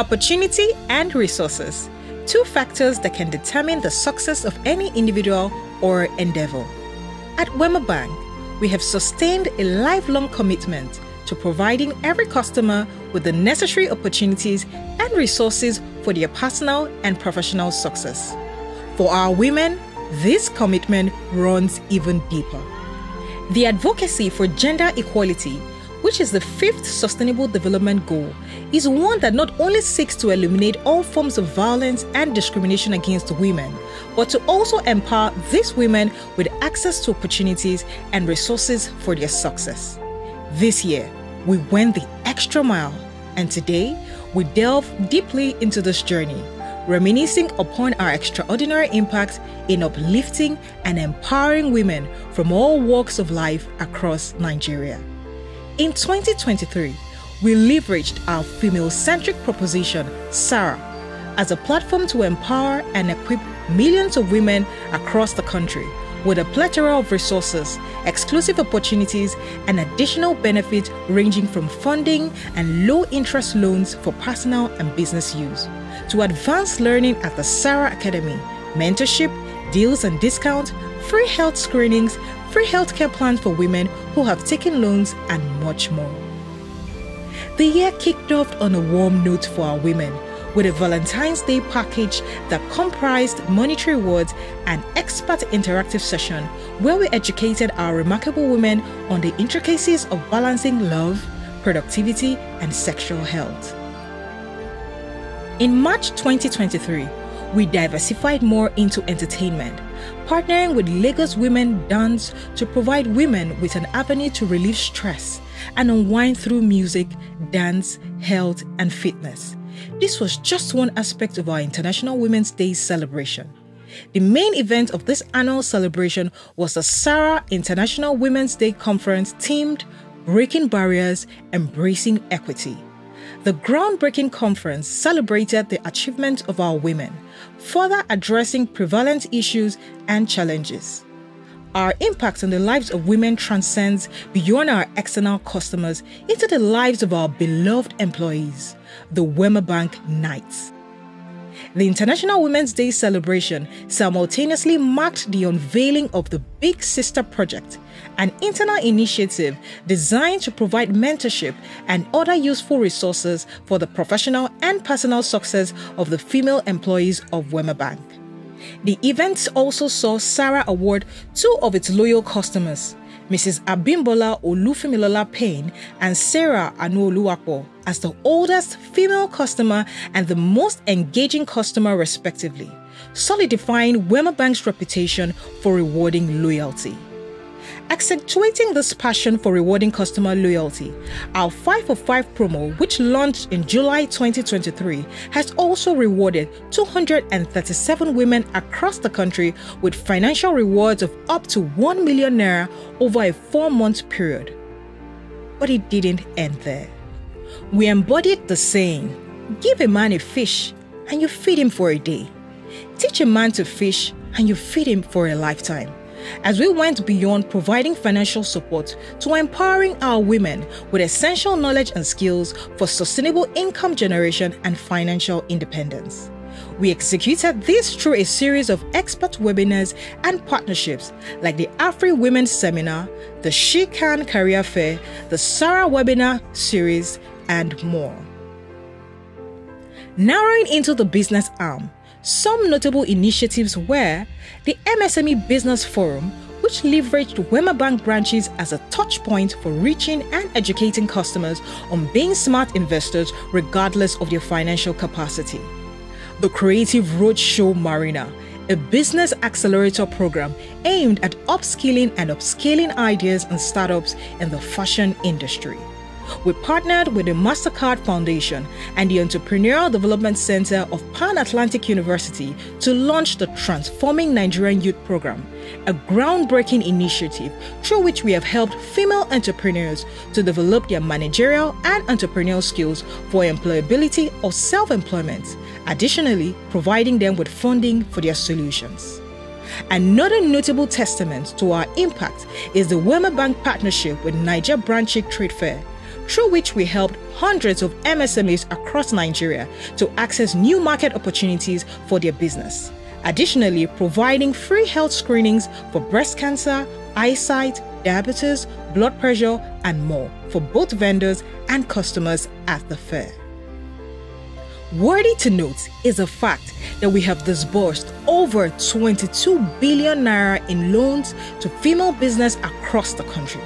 Opportunity and resources, two factors that can determine the success of any individual or endeavor. At Wema Bank, we have sustained a lifelong commitment to providing every customer with the necessary opportunities and resources for their personal and professional success. For our women, this commitment runs even deeper. The advocacy for gender equality, which is the fifth Sustainable Development Goal, is one that not only seeks to eliminate all forms of violence and discrimination against women, but to also empower these women with access to opportunities and resources for their success. This year, we went the extra mile, and today we delve deeply into this journey, reminiscing upon our extraordinary impact in uplifting and empowering women from all walks of life across Nigeria. In 2023, we leveraged our female centric proposition, SARA, as a platform to empower and equip millions of women across the country with a plethora of resources, exclusive opportunities, and additional benefits ranging from funding and low interest loans for personal and business use to advanced learning at the SARA Academy, mentorship, deals and discounts, free health screenings, free healthcare plans for women who have taken loans, and much more. The year kicked off on a warm note for our women with a Valentine's Day package that comprised monetary rewards and expert interactive session where we educated our remarkable women on the intricacies of balancing love, productivity, and sexual health. In March 2023, we diversified more into entertainment, partnering with Lagos Women Dance to provide women with an avenue to relieve stress and unwind through music, dance, health, and fitness. This was just one aspect of our International Women's Day celebration. The main event of this annual celebration was the SARA International Women's Day Conference themed Breaking Barriers, Embracing Equity. The groundbreaking conference celebrated the achievements of our women, further addressing prevalent issues and challenges. Our impact on the lives of women transcends beyond our external customers into the lives of our beloved employees, the Wema Bank Knights. The International Women's Day celebration simultaneously marked the unveiling of the Big Sister Project, an internal initiative designed to provide mentorship and other useful resources for the professional and personal success of the female employees of Wema Bank. The event also saw SARA award two of its loyal customers, Mrs. Abimbola Olufunmilola Payne and Sarah Anuoluwapo, as the oldest female customer and the most engaging customer, respectively, solidifying Wema Bank's reputation for rewarding loyalty. Accentuating this passion for rewarding customer loyalty, our 5 for 5 promo, which launched in July 2023, has also rewarded 237 women across the country with financial rewards of up to 1 million naira over a four month period. But it didn't end there. We embodied the saying give a man a fish and you feed him for a day, teach a man to fish and you feed him for a lifetime as we went beyond providing financial support to empowering our women with essential knowledge and skills for sustainable income generation and financial independence. We executed this through a series of expert webinars and partnerships like the Afri Women's Seminar, the She Can Career Fair, the SARA Webinar Series, and more. Narrowing into the business arm, some notable initiatives were the MSME Business Forum, which leveraged Wema Bank branches as a touch point for reaching and educating customers on being smart investors regardless of their financial capacity. The Creative Roadshow Marina, a business accelerator program aimed at upskilling and upscaling ideas and startups in the fashion industry we partnered with the MasterCard Foundation and the Entrepreneurial Development Center of Pan Atlantic University to launch the Transforming Nigerian Youth Program, a groundbreaking initiative through which we have helped female entrepreneurs to develop their managerial and entrepreneurial skills for employability or self employment, additionally, providing them with funding for their solutions. Another notable testament to our impact is the Wema Bank partnership with Niger Branch Trade Fair, through which we helped hundreds of MSMEs across Nigeria to access new market opportunities for their business. Additionally, providing free health screenings for breast cancer, eyesight, diabetes, blood pressure, and more for both vendors and customers at the fair. Worthy to note is the fact that we have disbursed over 22 billion naira in loans to female business across the country,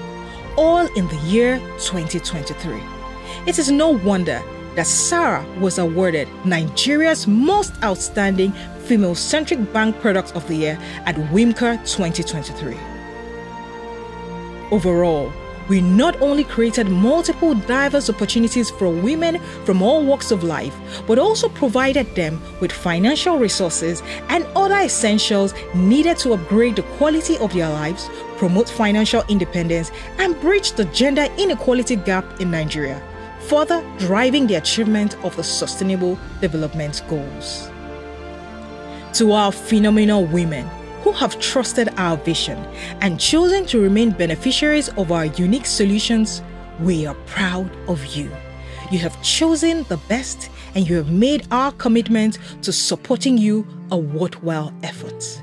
all in the year 2023. It is no wonder that SARA was awarded Nigeria's most outstanding female centric bank product of the year at WIMCA 2023. Overall, we not only created multiple diverse opportunities for women from all walks of life, but also provided them with financial resources and other essentials needed to upgrade the quality of their lives, promote financial independence, and bridge the gender inequality gap in Nigeria, further driving the achievement of the Sustainable Development Goals. To our phenomenal women, who have trusted our vision and chosen to remain beneficiaries of our unique solutions, we are proud of you. You have chosen the best and you have made our commitment to supporting you a worthwhile effort.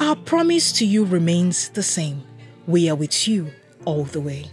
Our promise to you remains the same. We are with you all the way.